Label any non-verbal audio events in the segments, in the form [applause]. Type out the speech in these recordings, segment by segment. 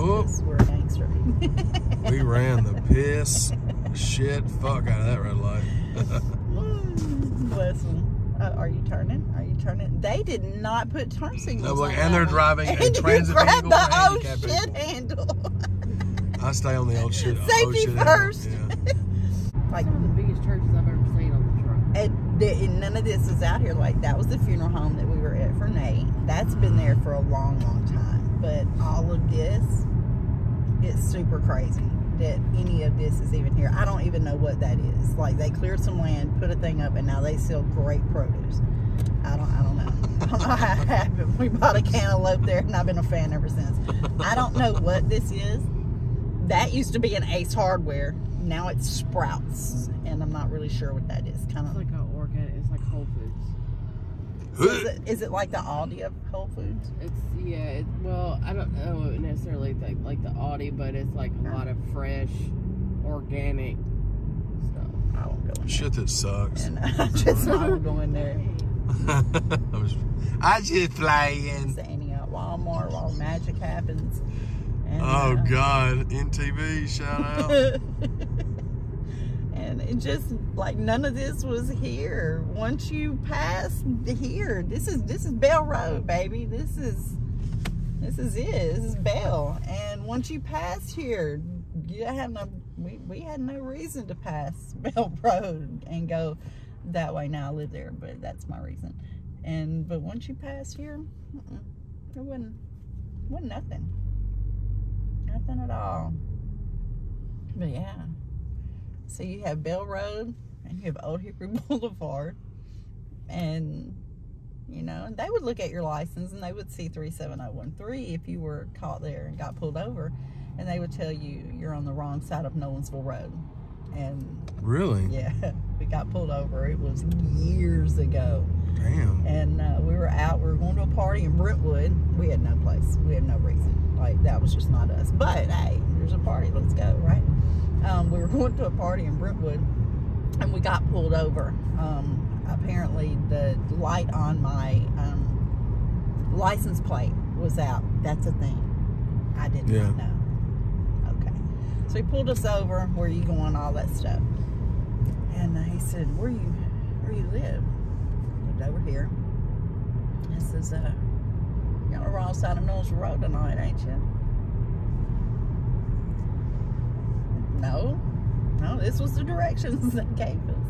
Whoop. We're gangster. we ran the piss, shit, fuck out of that red light. Bless them. Uh, are you turning? Are you turning? They did not put turn signals. No, look, and they're driving [laughs] and, transit grab vehicle the shit handle. I stay on the old shit. Safety shit first. Yeah. [laughs] like of the biggest churches I've ever seen on the truck. And none of this is out here. Like that was the funeral home that we were at for Nate. That's been there for a long, long time but all of this, it's super crazy that any of this is even here. I don't even know what that is. Like they cleared some land, put a thing up, and now they sell great produce. I don't, I don't know. [laughs] I don't know how it happened. We bought a cantaloupe there, and I've been a fan ever since. I don't know what this is. That used to be an Ace Hardware. Now it's Sprouts, and I'm not really sure what that is. Kind of. like a organic. It's like Whole Foods. Is it, is it like the Aldi of Whole Foods? It's yeah. It, well, I don't know necessarily like like the Audi, but it's like a lot of fresh, organic stuff. I won't go in there. Shit that sucks. And [laughs] I just I won't go in there. I was, [laughs] I just playing. Saying at Walmart while magic happens. And, Oh uh, God, NTV shout out. [laughs] it just like none of this was here. Once you pass here, this is this is Bell Road, baby. This is this is it. This is Bell. And once you pass here, you have no we, we had no reason to pass [laughs] Bell Road and go that way. Now I live there, but that's my reason. And but once you pass here, it wasn't wasn't nothing. Nothing at all. But yeah. So you have Bell Road and you have Old Hickory [laughs] Boulevard. And, you know, they would look at your license and they would see 37013 if you were caught there and got pulled over. And they would tell you you're on the wrong side of Nolensville Road. And Really? [laughs] yeah, we got pulled over. It was years ago Damn. and uh, we were out. We were going to a party in Brentwood. We had no place. We had no reason. Like that was just not us. But hey, there's a party. Let's go, we were [laughs] going to a party in Brentwood, and we got pulled over. Um, apparently, the light on my um, license plate was out. That's a thing. I did Yeah. not know. Okay, so he pulled us over. Where you going? All that stuff. And uh, he said, "Where you, where you live?" lived over here. This is uh you're on the wrong side of Knowles Road tonight, ain't you? No. No, this was the directions [laughs] they gave us.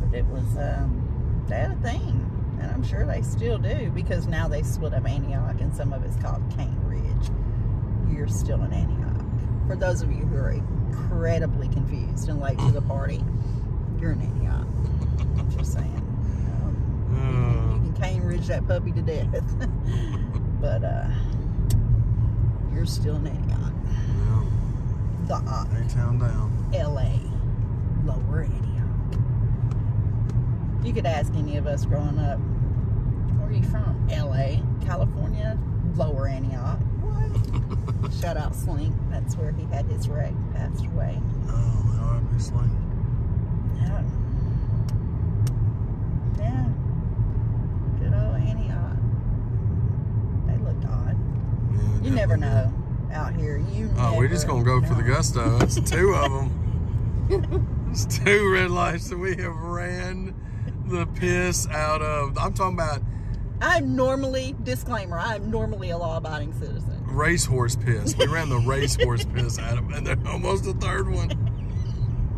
But it was um they had a thing. And I'm sure they still do because now they split up Antioch and some of it's called Cane Ridge. You're still in Antioch. For those of you who are incredibly confused and late to the party, you're in Antioch. I'm just saying. Um, you can cane ridge that puppy to death. [laughs] but uh you're still in Antioch. The uh, A-town down. LA. Lower Antioch. You could ask any of us growing up, where are you from? LA, California, Lower Antioch. What? Shout out Slink. That's where he had his wreck, passed away. Oh, obviously. Yeah. Yeah. Good old Antioch. They looked odd. Yeah, You never know out here. You Oh, we're just gonna go for the gusto. It's two of them. [laughs] It's two red lights that we have ran the piss out of. I'm talking about I'm normally, disclaimer, I'm normally a law abiding citizen. racehorse piss. We ran the racehorse [laughs] piss out of, and then almost the third one.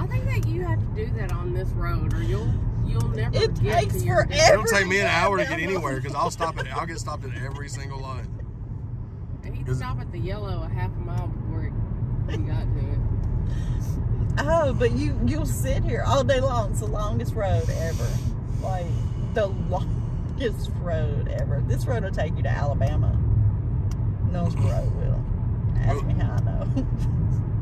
I think that you have to do that on this road, or you'll you'll never It get takes to your forever. It'll take me an hour to get [laughs] anywhere because I'll stop at. I'll get stopped at every single light. And he'd Is- stop at the yellow a half a mile before he got to it. Oh, but you, you'll sit here all day long. It's the longest road ever. Like, the longest road ever. This road will take you to Alabama. Knows Road will. Ask me how I know. [laughs]